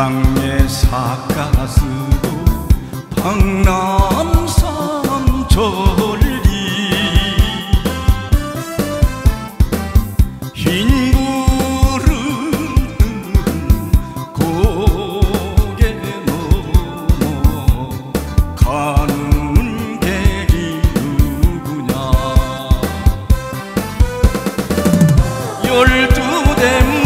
장에 사가스도 방남산 절리 흰 구름 고개 넘어 가는 길이 누구냐 열두 대문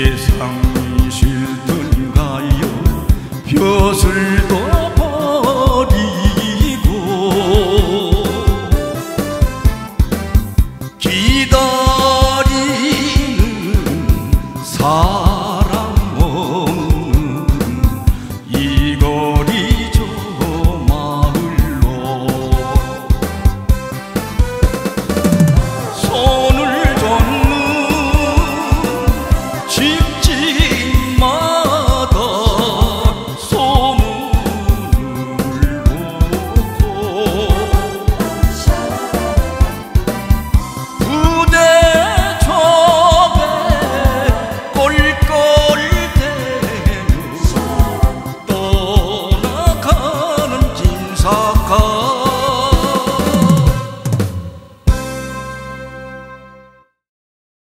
세상 실든가요. 벼슬도 버리고 기다 是。